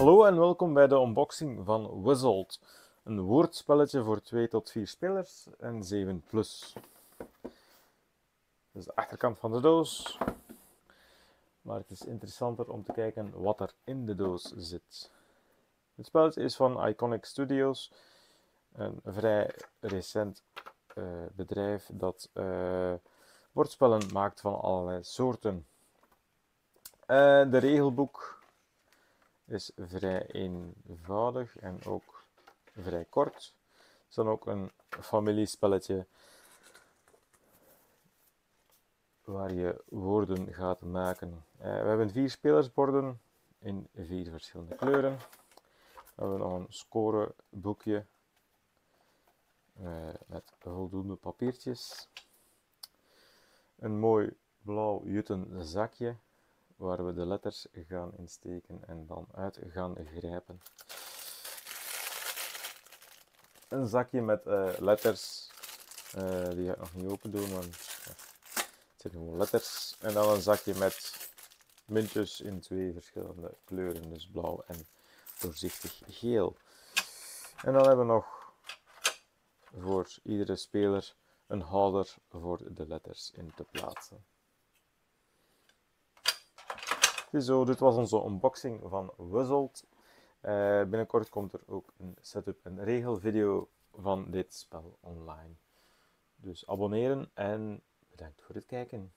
Hallo en welkom bij de unboxing van Wuzzled. Een woordspelletje voor 2 tot 4 spelers en 7 plus. Dit is de achterkant van de doos. Maar het is interessanter om te kijken wat er in de doos zit. Het spelletje is van Iconic Studios. Een vrij recent uh, bedrijf dat uh, woordspellen maakt van allerlei soorten. Uh, de regelboek is vrij eenvoudig en ook vrij kort. Het is dan ook een familiespelletje waar je woorden gaat maken. Uh, we hebben vier spelersborden in vier verschillende kleuren. We hebben nog een scoreboekje uh, met voldoende papiertjes. Een mooi blauw jutten zakje waar we de letters gaan insteken en dan uit gaan grijpen. Een zakje met uh, letters, uh, die ga ik nog niet open doen, want het zijn gewoon letters. En dan een zakje met muntjes in twee verschillende kleuren, dus blauw en doorzichtig geel. En dan hebben we nog voor iedere speler een houder voor de letters in te plaatsen. Zo, dit was onze unboxing van Wuzzled. Uh, binnenkort komt er ook een setup en regelvideo van dit spel online. Dus abonneren en bedankt voor het kijken.